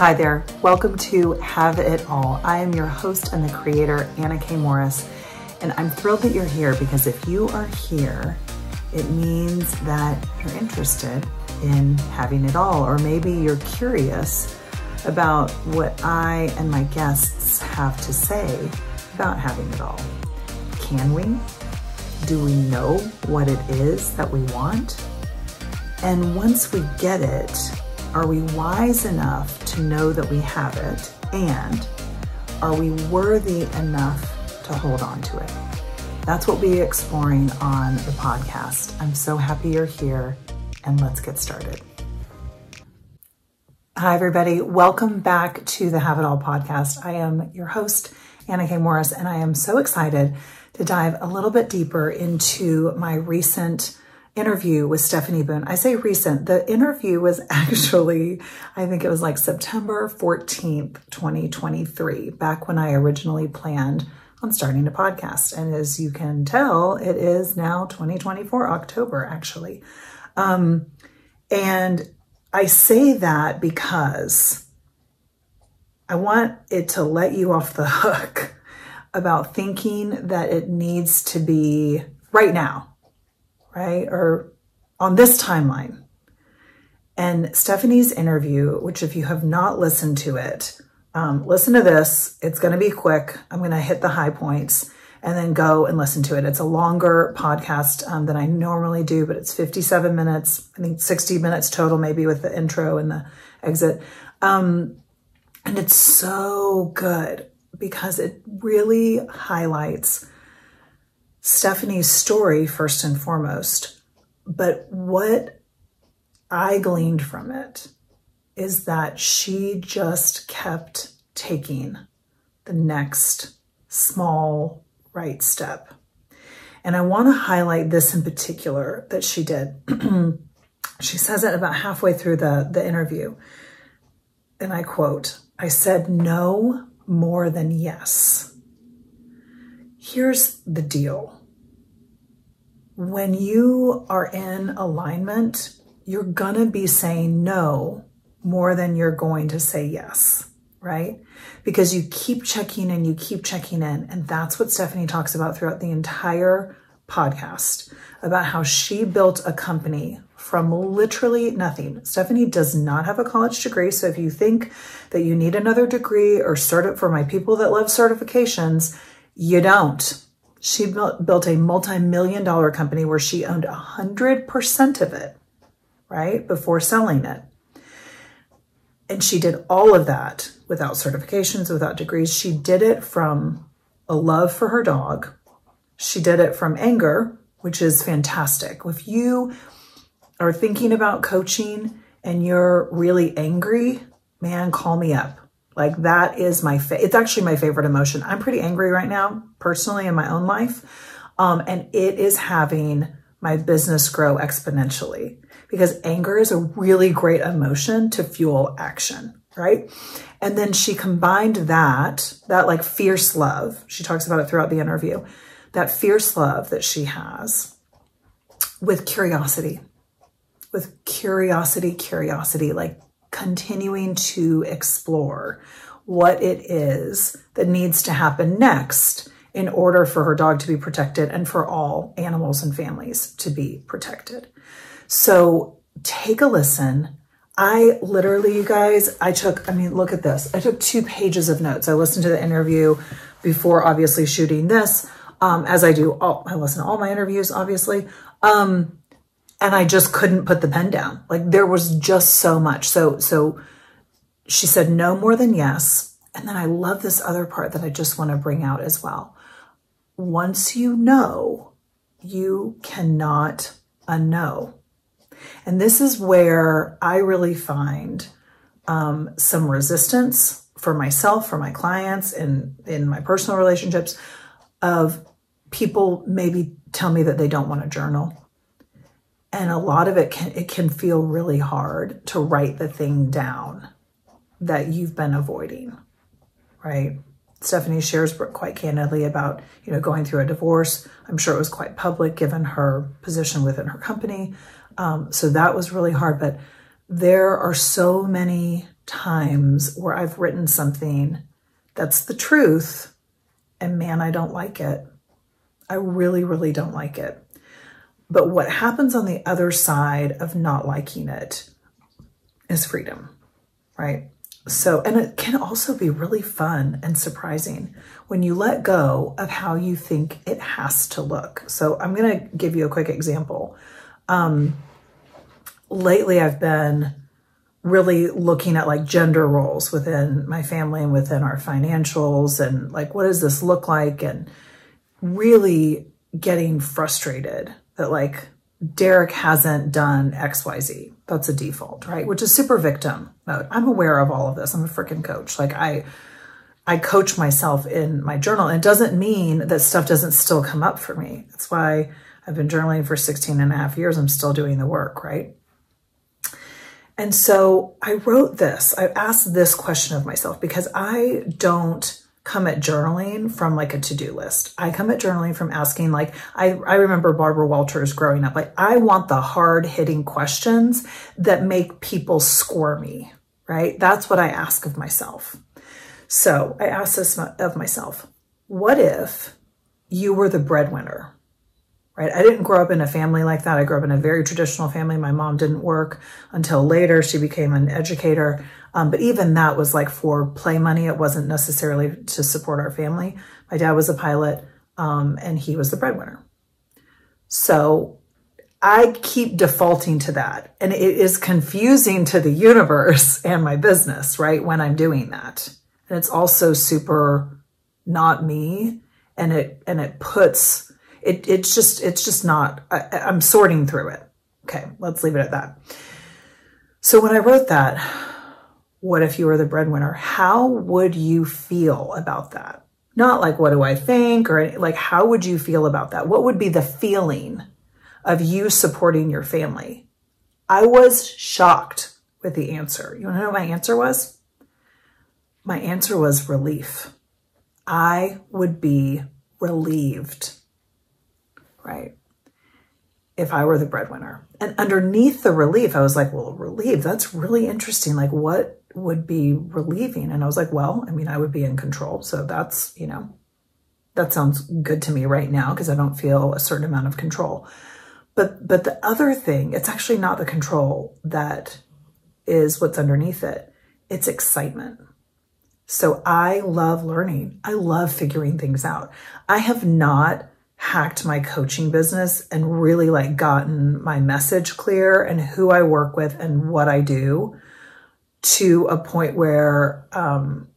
Hi there. Welcome to Have It All. I am your host and the creator, Anna K. Morris, and I'm thrilled that you're here because if you are here, it means that you're interested in having it all, or maybe you're curious about what I and my guests have to say about having it all. Can we? Do we know what it is that we want? And once we get it, are we wise enough to know that we have it? And are we worthy enough to hold on to it? That's what we'll be exploring on the podcast. I'm so happy you're here, and let's get started. Hi, everybody. Welcome back to the Have It All podcast. I am your host, Anna K. Morris, and I am so excited to dive a little bit deeper into my recent interview with Stephanie Boone. I say recent, the interview was actually, I think it was like September 14th, 2023, back when I originally planned on starting a podcast. And as you can tell, it is now 2024, October, actually. Um, and I say that because I want it to let you off the hook about thinking that it needs to be right now right? Or on this timeline. And Stephanie's interview, which if you have not listened to it, um, listen to this. It's going to be quick. I'm going to hit the high points and then go and listen to it. It's a longer podcast um, than I normally do, but it's 57 minutes. I think 60 minutes total, maybe with the intro and the exit. Um, and it's so good because it really highlights Stephanie's story first and foremost, but what I gleaned from it is that she just kept taking the next small right step. And I want to highlight this in particular that she did. she says it about halfway through the, the interview. And I quote, I said no more than yes. Here's the deal. When you are in alignment, you're going to be saying no more than you're going to say yes, right? Because you keep checking in, you keep checking in. And that's what Stephanie talks about throughout the entire podcast about how she built a company from literally nothing. Stephanie does not have a college degree. So if you think that you need another degree or cert for my people that love certifications, you don't. She built a multi-million dollar company where she owned 100% of it, right, before selling it. And she did all of that without certifications, without degrees. She did it from a love for her dog. She did it from anger, which is fantastic. If you are thinking about coaching and you're really angry, man, call me up. Like that is my, fa- it's actually my favorite emotion. I'm pretty angry right now, personally in my own life. Um, and it is having my business grow exponentially because anger is a really great emotion to fuel action, right? And then she combined that, that like fierce love. She talks about it throughout the interview, that fierce love that she has with curiosity, with curiosity, curiosity, like continuing to explore what it is that needs to happen next in order for her dog to be protected and for all animals and families to be protected. So take a listen. I literally, you guys, I took, I mean, look at this. I took two pages of notes. I listened to the interview before obviously shooting this, um, as I do all, I listen to all my interviews, obviously. Um, and I just couldn't put the pen down. Like there was just so much. So, so she said no more than yes. And then I love this other part that I just want to bring out as well. Once you know, you cannot unknow. And this is where I really find um, some resistance for myself, for my clients, and in my personal relationships of people maybe tell me that they don't want to journal and a lot of it can it can feel really hard to write the thing down that you've been avoiding right stephanie shares quite candidly about you know going through a divorce i'm sure it was quite public given her position within her company um, so that was really hard but there are so many times where I've written something that's the truth, and man, I don't like it. I really, really don't like it. But what happens on the other side of not liking it is freedom, right? So, and it can also be really fun and surprising when you let go of how you think it has to look. So, I'm going to give you a quick example. Um, lately, I've been really looking at like gender roles within my family and within our financials and like, what does this look like? And really getting frustrated that like Derek hasn't done XYZ. That's a default, right? Which is super victim mode. I'm aware of all of this. I'm a freaking coach. Like I I coach myself in my journal. And it doesn't mean that stuff doesn't still come up for me. That's why I've been journaling for 16 and a half years. I'm still doing the work, right? And so I wrote this. I asked this question of myself because I don't come at journaling from like a to-do list. I come at journaling from asking like I I remember Barbara Walters growing up like I want the hard-hitting questions that make people squirmy, right? That's what I ask of myself. So, I ask this of myself. What if you were the breadwinner? Right? I didn't grow up in a family like that. I grew up in a very traditional family. My mom didn't work until later. She became an educator. Um, but even that was like for play money. It wasn't necessarily to support our family. My dad was a pilot, um, and he was the breadwinner. So I keep defaulting to that. And it is confusing to the universe and my business, right? When I'm doing that. And it's also super not me. And it, and it puts, it, it's just, it's just not, I, I'm sorting through it. Okay. Let's leave it at that. So when I wrote that, what if you were the breadwinner? How would you feel about that? Not like, what do I think? Or like, how would you feel about that? What would be the feeling of you supporting your family? I was shocked with the answer. You want to know what my answer was? My answer was relief. I would be relieved, right? If I were the breadwinner. And underneath the relief, I was like, well, relief, that's really interesting. Like, what would be relieving. And I was like, well, I mean, I would be in control. So that's, you know, that sounds good to me right now because I don't feel a certain amount of control. But but the other thing, it's actually not the control that is what's underneath it. It's excitement. So I love learning. I love figuring things out. I have not hacked my coaching business and really like gotten my message clear and who I work with and what I do to a point where um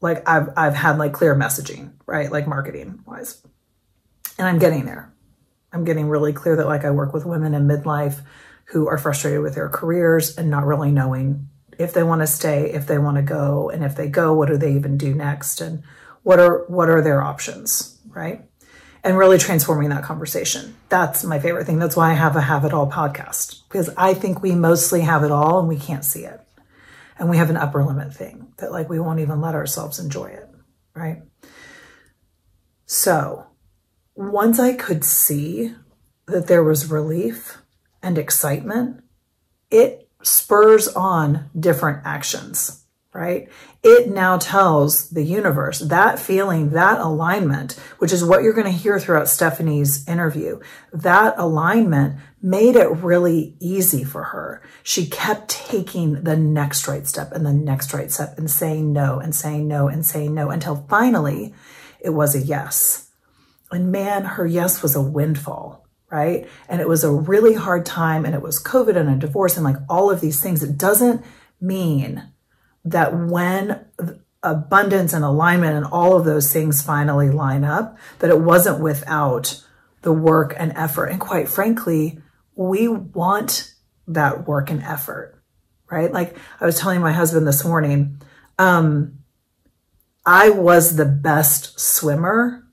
like I've I've had like clear messaging, right? Like marketing wise. And I'm getting there. I'm getting really clear that like I work with women in midlife who are frustrated with their careers and not really knowing if they want to stay, if they want to go, and if they go, what do they even do next and what are what are their options, right? And really transforming that conversation. That's my favorite thing. That's why I have a Have It All podcast because I think we mostly have it all and we can't see it and we have an upper limit thing that like we won't even let ourselves enjoy it, right? So once I could see that there was relief and excitement, it spurs on different actions right? It now tells the universe that feeling, that alignment, which is what you're going to hear throughout Stephanie's interview, that alignment made it really easy for her. She kept taking the next right step and the next right step and saying no and saying no and saying no until finally it was a yes. And man, her yes was a windfall, right? And it was a really hard time and it was COVID and a divorce and like all of these things. It doesn't mean that when abundance and alignment and all of those things finally line up, that it wasn't without the work and effort. And quite frankly, we want that work and effort, right? Like I was telling my husband this morning, um, I was the best swimmer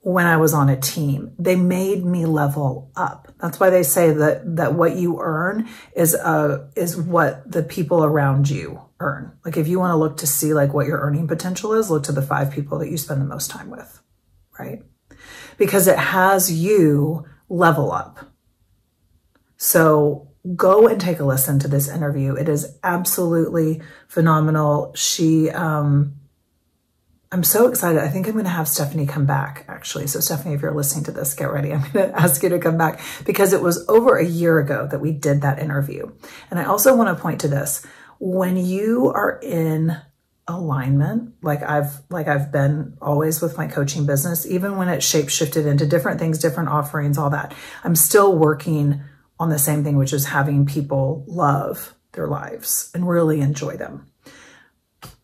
when I was on a team. They made me level up. That's why they say that that what you earn is uh is what the people around you earn. Like if you want to look to see like what your earning potential is, look to the five people that you spend the most time with, right? Because it has you level up. So go and take a listen to this interview. It is absolutely phenomenal. She, um, I'm so excited. I think I'm going to have Stephanie come back actually. So Stephanie, if you're listening to this, get ready. I'm going to ask you to come back because it was over a year ago that we did that interview. And I also want to point to this. When you are in alignment, like I've, like I've been always with my coaching business, even when it shape shifted into different things, different offerings, all that, I'm still working on the same thing, which is having people love their lives and really enjoy them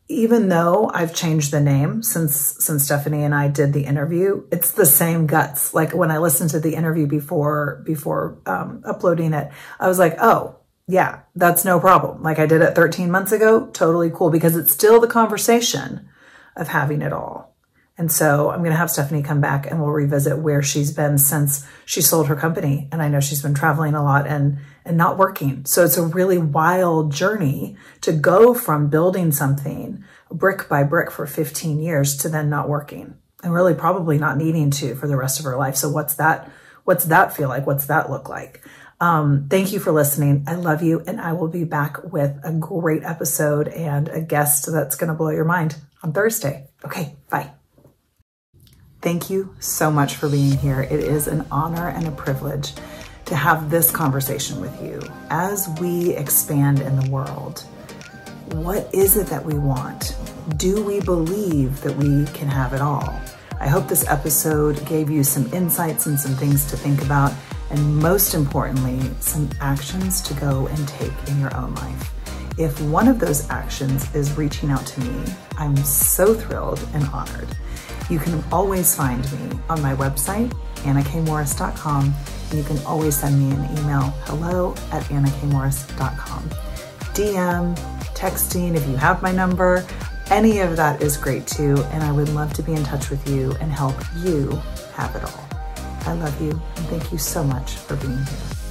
even though I've changed the name since since Stephanie and I did the interview, it's the same guts. Like when I listened to the interview before before um, uploading it, I was like, oh yeah, that's no problem. Like I did it 13 months ago, totally cool because it's still the conversation of having it all. And so I'm going to have Stephanie come back and we'll revisit where she's been since she sold her company. And I know she's been traveling a lot and, and not working. So it's a really wild journey to go from building something brick by brick for 15 years to then not working and really probably not needing to for the rest of her life. So what's that? What's that feel like? What's that look like? Um, thank you for listening. I love you. And I will be back with a great episode and a guest that's going to blow your mind on Thursday. Okay. Bye. Thank you so much for being here. It is an honor and a privilege to have this conversation with you as we expand in the world. What is it that we want? Do we believe that we can have it all? I hope this episode gave you some insights and some things to think about, and most importantly, some actions to go and take in your own life. If one of those actions is reaching out to me, I'm so thrilled and honored. You can always find me on my website, annakmorris.com, and you can always send me an email, hello at annakmorris.com. DM, texting, if you have my number, any of that is great too, and I would love to be in touch with you and help you have it all. I love you, and thank you so much for being here.